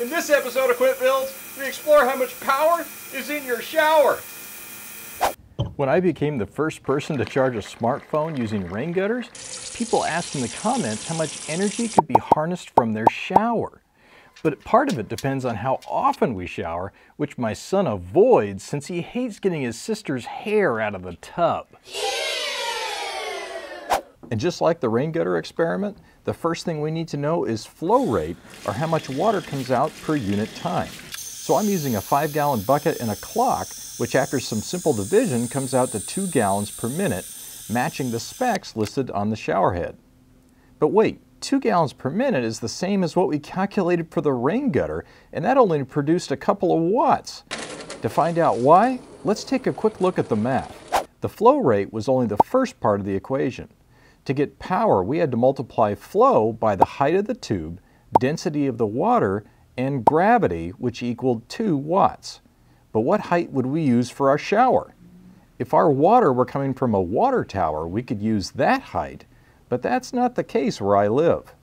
In this episode of Quint Builds, we explore how much power is in your shower. When I became the first person to charge a smartphone using rain gutters, people asked in the comments how much energy could be harnessed from their shower. But part of it depends on how often we shower, which my son avoids since he hates getting his sister's hair out of the tub. And just like the rain gutter experiment, the first thing we need to know is flow rate, or how much water comes out per unit time. So I'm using a five gallon bucket and a clock, which after some simple division comes out to two gallons per minute, matching the specs listed on the shower head. But wait, two gallons per minute is the same as what we calculated for the rain gutter, and that only produced a couple of watts. To find out why, let's take a quick look at the math. The flow rate was only the first part of the equation. To get power, we had to multiply flow by the height of the tube, density of the water, and gravity, which equaled 2 watts. But what height would we use for our shower? If our water were coming from a water tower, we could use that height, but that's not the case where I live.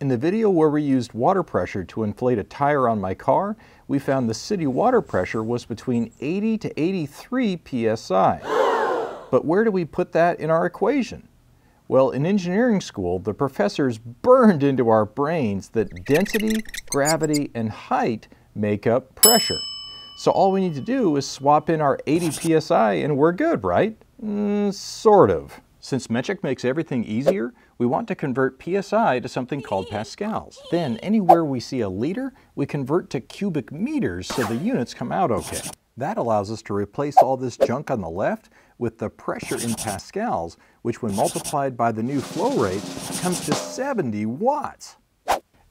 In the video where we used water pressure to inflate a tire on my car, we found the city water pressure was between 80 to 83 psi. But where do we put that in our equation? Well, in engineering school, the professors burned into our brains that density, gravity, and height make up pressure. So all we need to do is swap in our 80 psi and we're good, right? Mm, sort of. Since metric makes everything easier, we want to convert psi to something called pascals. Then anywhere we see a liter, we convert to cubic meters so the units come out okay. That allows us to replace all this junk on the left with the pressure in pascals, which when multiplied by the new flow rate comes to 70 watts.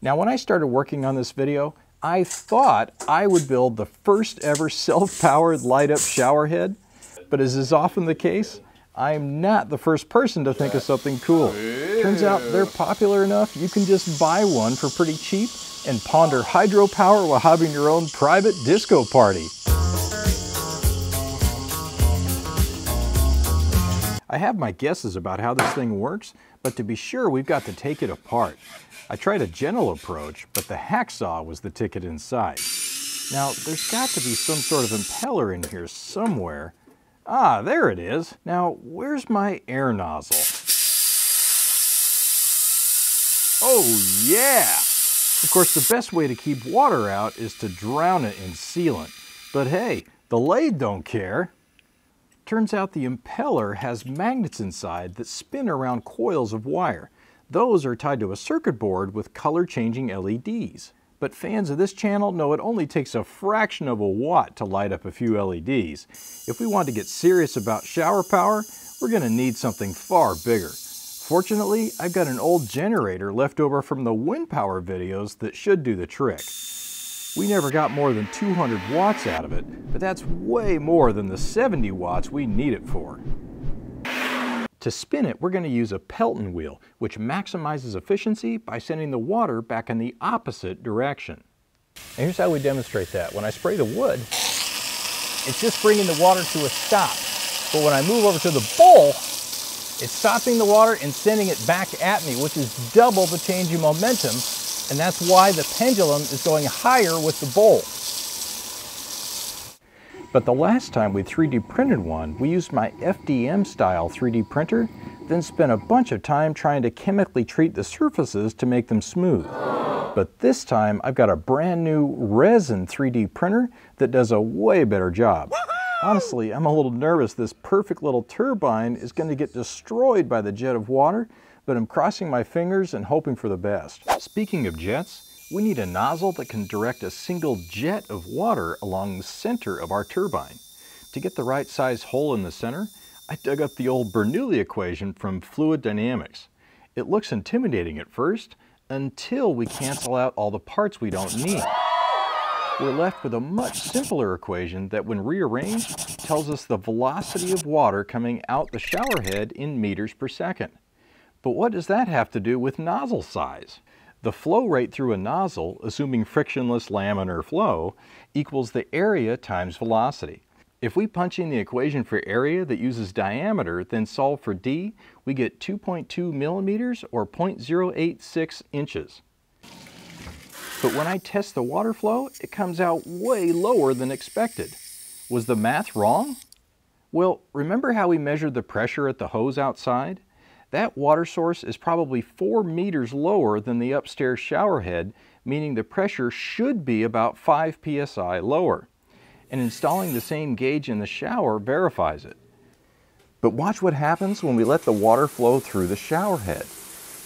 Now when I started working on this video, I thought I would build the first ever self-powered light-up shower head, but as is often the case, I'm not the first person to think of something cool. Turns out they're popular enough you can just buy one for pretty cheap and ponder hydropower while having your own private disco party. I have my guesses about how this thing works, but to be sure, we've got to take it apart. I tried a gentle approach, but the hacksaw was the ticket inside. Now, there's got to be some sort of impeller in here somewhere. Ah, there it is. Now, where's my air nozzle? Oh, yeah! Of course, the best way to keep water out is to drown it in sealant. But hey, the lathe don't care. Turns out the impeller has magnets inside that spin around coils of wire. Those are tied to a circuit board with color-changing LEDs. But fans of this channel know it only takes a fraction of a watt to light up a few LEDs. If we want to get serious about shower power, we're going to need something far bigger. Fortunately, I've got an old generator left over from the wind power videos that should do the trick. We never got more than 200 watts out of it, but that's way more than the 70 watts we need it for. To spin it, we're going to use a Pelton wheel, which maximizes efficiency by sending the water back in the opposite direction. And here's how we demonstrate that. When I spray the wood, it's just bringing the water to a stop. But when I move over to the bowl, it's stopping the water and sending it back at me, which is double the change in momentum and that's why the pendulum is going higher with the bowl. But the last time we 3D printed one, we used my FDM style 3D printer, then spent a bunch of time trying to chemically treat the surfaces to make them smooth. But this time I've got a brand new resin 3D printer that does a way better job. Honestly, I'm a little nervous this perfect little turbine is going to get destroyed by the jet of water but I'm crossing my fingers and hoping for the best. Speaking of jets, we need a nozzle that can direct a single jet of water along the center of our turbine. To get the right size hole in the center, I dug up the old Bernoulli equation from fluid dynamics. It looks intimidating at first, until we cancel out all the parts we don't need. We're left with a much simpler equation that when rearranged tells us the velocity of water coming out the shower head in meters per second. But what does that have to do with nozzle size? The flow rate through a nozzle, assuming frictionless laminar flow, equals the area times velocity. If we punch in the equation for area that uses diameter, then solve for d, we get 2.2 millimeters or 0.086 inches. But when I test the water flow, it comes out way lower than expected. Was the math wrong? Well, remember how we measured the pressure at the hose outside? That water source is probably 4 meters lower than the upstairs shower head, meaning the pressure should be about 5 psi lower. And installing the same gauge in the shower verifies it. But watch what happens when we let the water flow through the shower head.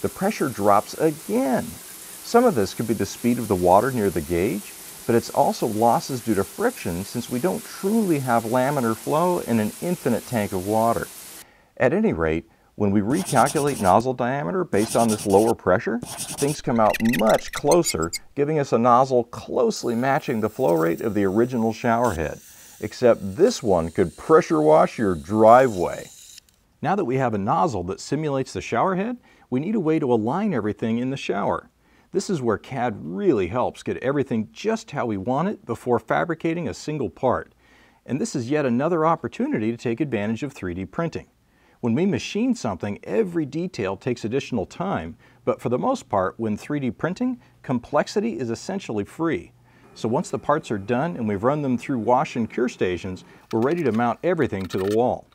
The pressure drops again. Some of this could be the speed of the water near the gauge, but it's also losses due to friction since we don't truly have laminar flow in an infinite tank of water. At any rate, when we recalculate nozzle diameter based on this lower pressure, things come out much closer, giving us a nozzle closely matching the flow rate of the original shower head. Except this one could pressure wash your driveway. Now that we have a nozzle that simulates the shower head, we need a way to align everything in the shower. This is where CAD really helps get everything just how we want it before fabricating a single part. And this is yet another opportunity to take advantage of 3D printing. When we machine something, every detail takes additional time, but for the most part, when 3D printing, complexity is essentially free. So once the parts are done and we've run them through wash and cure stations, we're ready to mount everything to the wall.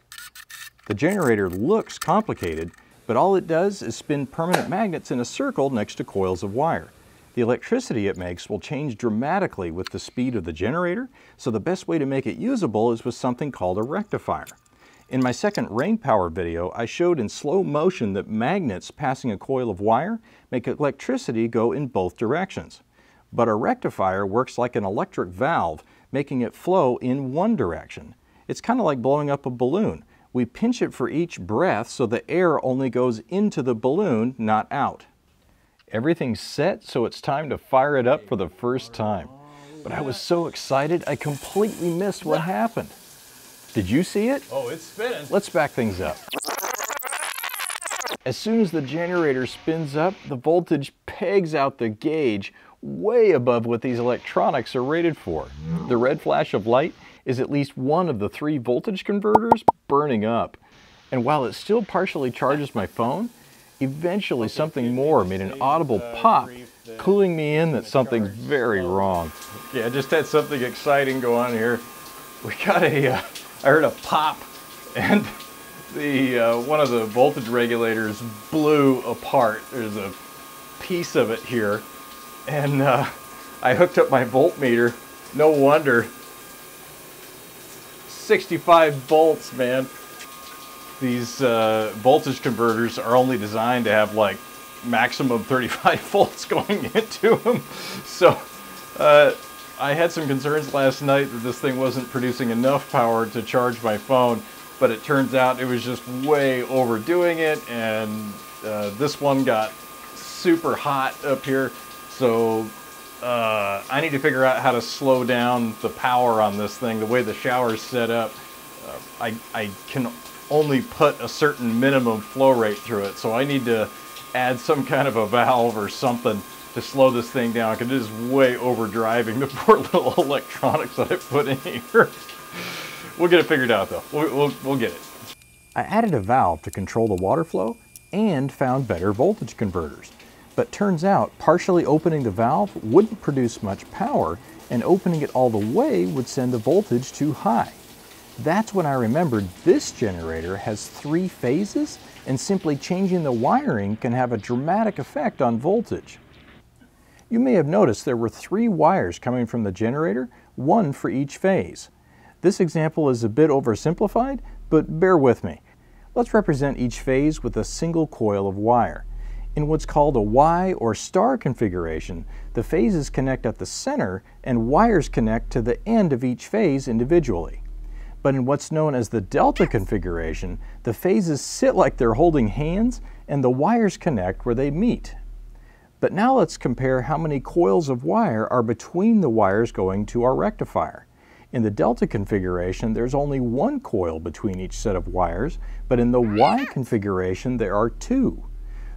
The generator looks complicated, but all it does is spin permanent magnets in a circle next to coils of wire. The electricity it makes will change dramatically with the speed of the generator, so the best way to make it usable is with something called a rectifier. In my second rain power video, I showed in slow motion that magnets passing a coil of wire make electricity go in both directions. But a rectifier works like an electric valve, making it flow in one direction. It's kind of like blowing up a balloon. We pinch it for each breath so the air only goes into the balloon, not out. Everything's set, so it's time to fire it up for the first time. But I was so excited, I completely missed what happened. Did you see it? Oh, it's spinning. Let's back things up. As soon as the generator spins up, the voltage pegs out the gauge way above what these electronics are rated for. The red flash of light is at least one of the three voltage converters burning up. And while it still partially charges my phone, eventually something more made an audible pop, cluing me in that something's very wrong. Yeah, I just had something exciting go on here. We got a, uh, I heard a pop and the uh, one of the voltage regulators blew apart. There's a piece of it here and uh, I hooked up my voltmeter. No wonder. 65 volts, man. These uh, voltage converters are only designed to have like maximum 35 volts going into them. So uh, I had some concerns last night that this thing wasn't producing enough power to charge my phone, but it turns out it was just way overdoing it, and uh, this one got super hot up here. So uh, I need to figure out how to slow down the power on this thing. The way the shower's set up, uh, I, I can only put a certain minimum flow rate through it. So I need to add some kind of a valve or something to slow this thing down because it is way overdriving the poor little electronics that I put in here. we'll get it figured out though. We'll, we'll, we'll get it. I added a valve to control the water flow and found better voltage converters. But turns out partially opening the valve wouldn't produce much power and opening it all the way would send the voltage too high. That's when I remembered this generator has three phases and simply changing the wiring can have a dramatic effect on voltage. You may have noticed there were three wires coming from the generator, one for each phase. This example is a bit oversimplified, but bear with me. Let's represent each phase with a single coil of wire. In what's called a Y or star configuration, the phases connect at the center and wires connect to the end of each phase individually. But in what's known as the delta configuration, the phases sit like they're holding hands and the wires connect where they meet. But now let's compare how many coils of wire are between the wires going to our rectifier. In the delta configuration, there's only one coil between each set of wires, but in the Y configuration, there are two.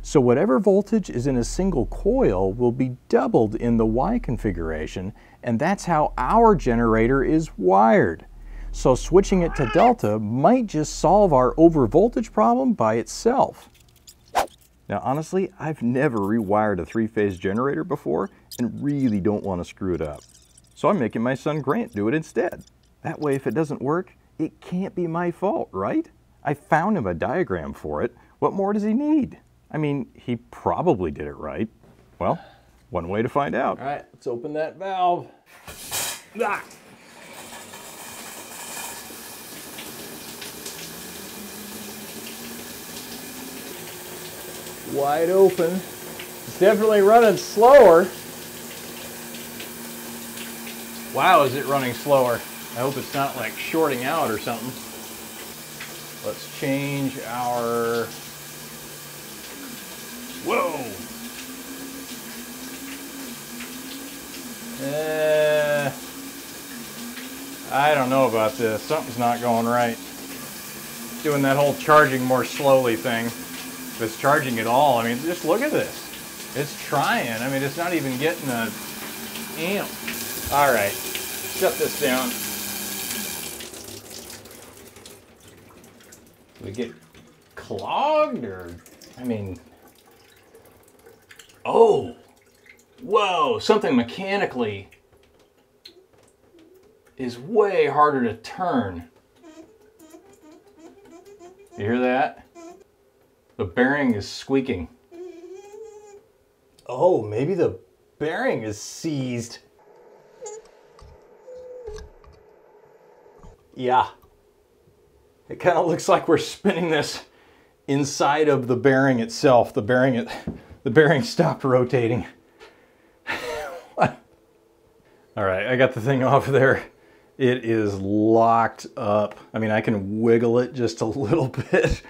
So whatever voltage is in a single coil will be doubled in the Y configuration, and that's how our generator is wired. So switching it to delta might just solve our overvoltage problem by itself. Now honestly, I've never rewired a three-phase generator before, and really don't want to screw it up. So I'm making my son Grant do it instead. That way, if it doesn't work, it can't be my fault, right? I found him a diagram for it. What more does he need? I mean, he probably did it right. Well, one way to find out. All right, let's open that valve. Ah. Wide open. It's definitely running slower. Wow, is it running slower? I hope it's not like shorting out or something. Let's change our, whoa. Uh, I don't know about this. Something's not going right. Doing that whole charging more slowly thing. It's charging at all, I mean, just look at this. It's trying. I mean, it's not even getting a amp. All right, shut this down. we get clogged or, I mean, oh, whoa, something mechanically is way harder to turn. You hear that? The bearing is squeaking. Oh, maybe the bearing is seized. Yeah. It kind of looks like we're spinning this inside of the bearing itself. The bearing, it, the bearing stopped rotating. All right, I got the thing off there. It is locked up. I mean, I can wiggle it just a little bit,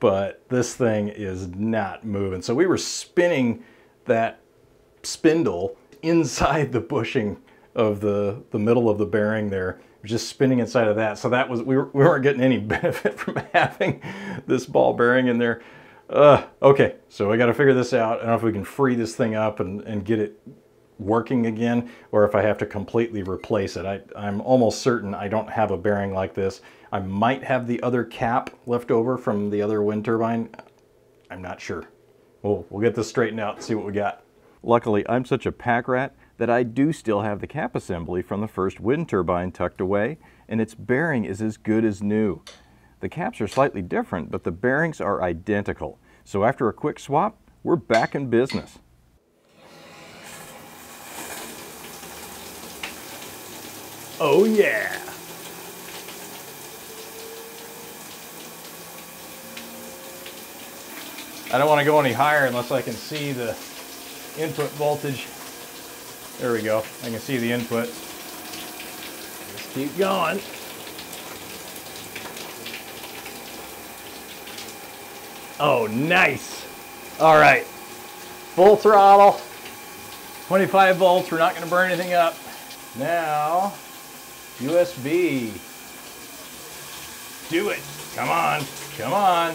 but this thing is not moving. So we were spinning that spindle inside the bushing of the, the middle of the bearing there just spinning inside of that. So that was, we, were, we weren't getting any benefit from having this ball bearing in there. Uh, okay, so I got to figure this out. I don't know if we can free this thing up and, and get it working again, or if I have to completely replace it. I, I'm almost certain I don't have a bearing like this. I might have the other cap left over from the other wind turbine. I'm not sure. We'll, we'll get this straightened out and see what we got. Luckily, I'm such a pack rat that I do still have the cap assembly from the first wind turbine tucked away, and its bearing is as good as new. The caps are slightly different, but the bearings are identical. So after a quick swap, we're back in business. Oh yeah! I don't want to go any higher unless I can see the input voltage there we go. I can see the input. Just keep going. Oh, nice. All right. Full throttle. 25 volts. We're not going to burn anything up. Now, USB. Do it. Come on. Come on.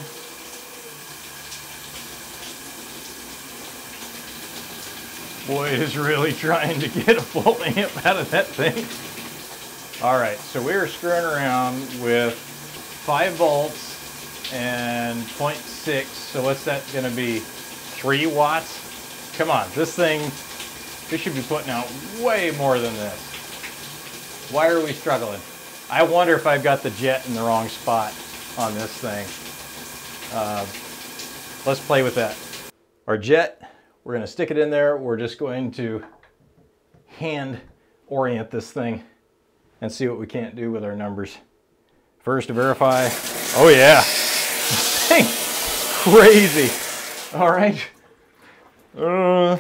Boy is really trying to get a full amp out of that thing. All right, so we are screwing around with 5 volts and 0.6. So what's that going to be? 3 watts? Come on, this thing, this should be putting out way more than this. Why are we struggling? I wonder if I've got the jet in the wrong spot on this thing. Uh, let's play with that. Our jet we're going to stick it in there. We're just going to hand orient this thing and see what we can't do with our numbers. First to verify. Oh yeah. Crazy. All right. Uh,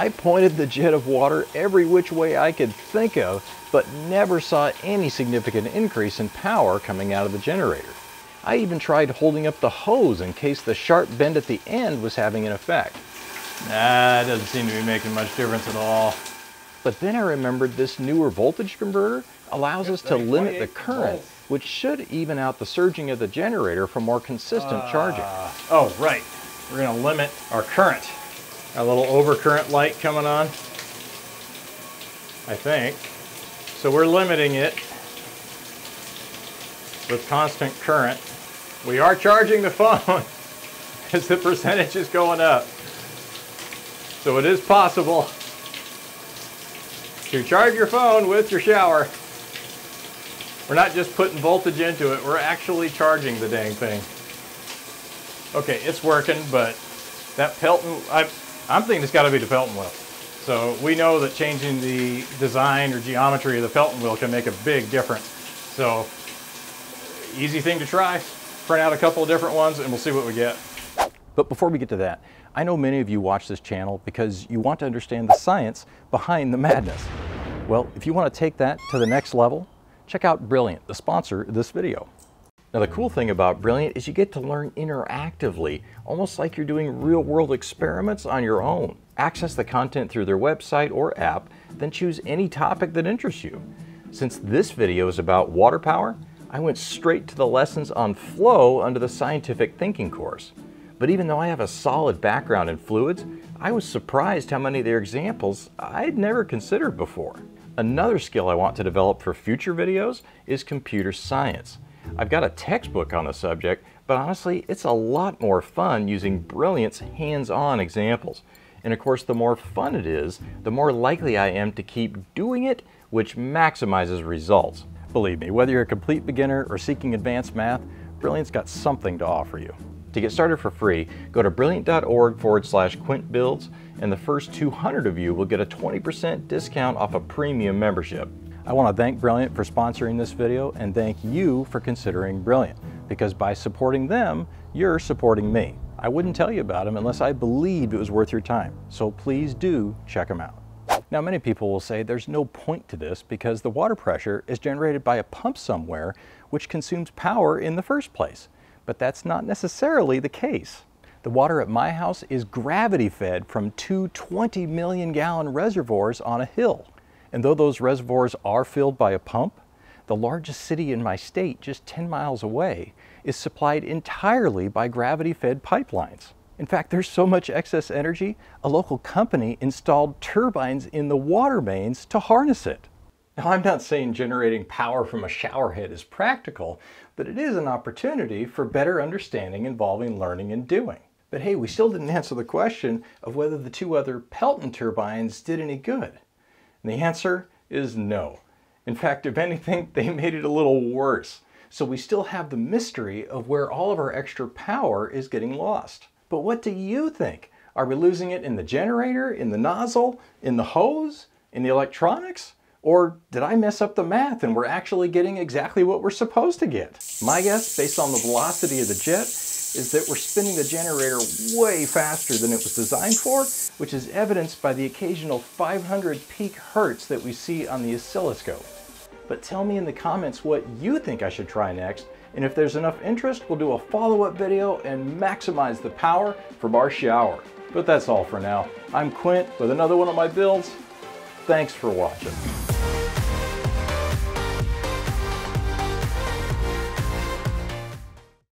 I pointed the jet of water every which way I could think of, but never saw any significant increase in power coming out of the generator. I even tried holding up the hose in case the sharp bend at the end was having an effect. Nah, it doesn't seem to be making much difference at all. But then I remembered this newer voltage converter allows us to limit the current, which should even out the surging of the generator for more consistent uh, charging. Oh, right. We're going to limit our current. A little overcurrent light coming on, I think. So we're limiting it with constant current. We are charging the phone. as the percentage is going up. So it is possible to charge your phone with your shower. We're not just putting voltage into it, we're actually charging the dang thing. Okay, it's working, but that Pelton, I, I'm thinking it's got to be the Pelton wheel. So we know that changing the design or geometry of the Pelton wheel can make a big difference. So easy thing to try. Print out a couple of different ones and we'll see what we get. But before we get to that, I know many of you watch this channel because you want to understand the science behind the madness. Well, if you want to take that to the next level, check out Brilliant, the sponsor of this video. Now the cool thing about Brilliant is you get to learn interactively, almost like you're doing real world experiments on your own. Access the content through their website or app, then choose any topic that interests you. Since this video is about water power, I went straight to the lessons on flow under the scientific thinking course. But even though I have a solid background in fluids, I was surprised how many of their examples I'd never considered before. Another skill I want to develop for future videos is computer science. I've got a textbook on the subject, but honestly, it's a lot more fun using Brilliant's hands-on examples. And of course, the more fun it is, the more likely I am to keep doing it, which maximizes results. Believe me, whether you're a complete beginner or seeking advanced math, Brilliant's got something to offer you. To get started for free, go to brilliant.org forward slash quintbuilds, and the first 200 of you will get a 20% discount off a premium membership. I want to thank Brilliant for sponsoring this video and thank you for considering Brilliant, because by supporting them, you're supporting me. I wouldn't tell you about them unless I believed it was worth your time, so please do check them out. Now many people will say there's no point to this because the water pressure is generated by a pump somewhere which consumes power in the first place but that's not necessarily the case. The water at my house is gravity fed from two 20 million gallon reservoirs on a hill. And though those reservoirs are filled by a pump, the largest city in my state, just 10 miles away, is supplied entirely by gravity fed pipelines. In fact, there's so much excess energy, a local company installed turbines in the water mains to harness it. Now, I'm not saying generating power from a shower head is practical, but it is an opportunity for better understanding involving learning and doing. But hey, we still didn't answer the question of whether the two other Pelton turbines did any good. And the answer is no. In fact, if anything, they made it a little worse. So we still have the mystery of where all of our extra power is getting lost. But what do you think? Are we losing it in the generator, in the nozzle, in the hose, in the electronics? Or did I mess up the math and we're actually getting exactly what we're supposed to get? My guess, based on the velocity of the jet, is that we're spinning the generator way faster than it was designed for, which is evidenced by the occasional 500 peak hertz that we see on the oscilloscope. But tell me in the comments what you think I should try next, and if there's enough interest, we'll do a follow-up video and maximize the power from our shower. But that's all for now. I'm Quint with another one of my builds. Thanks for watching.